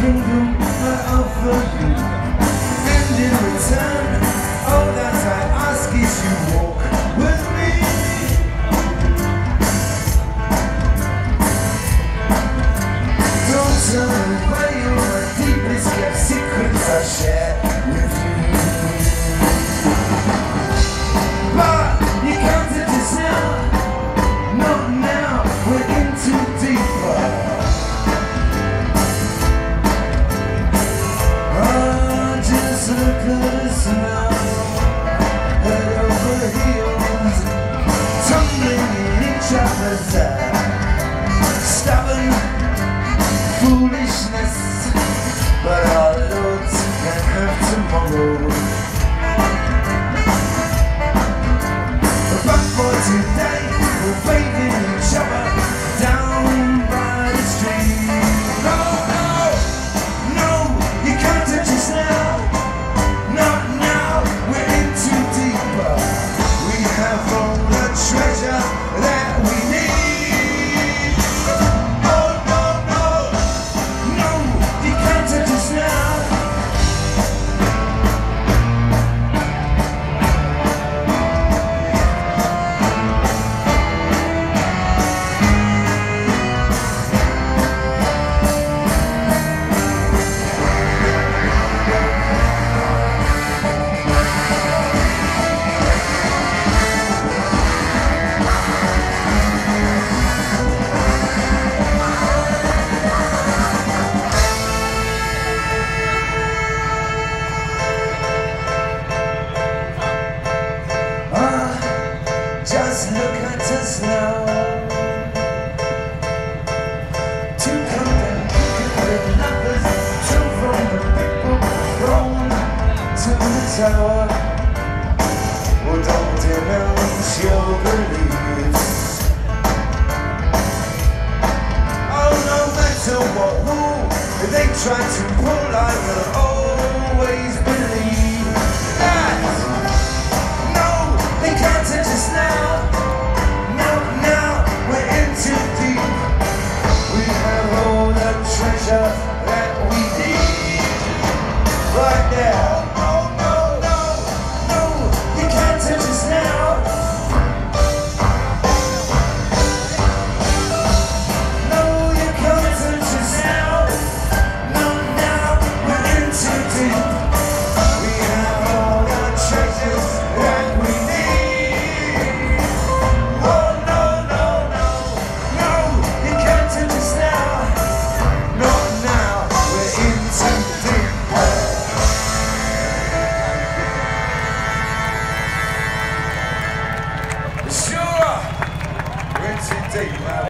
kingdom I offer you And in return, all that I ask is you walk with me Don't tell me where your deepest kept secrets I share Oh, matters now. Two contented lovers, from the people thrown to the tower. Well, don't denounce your beliefs. Oh, no matter what, who they try to pull on your own.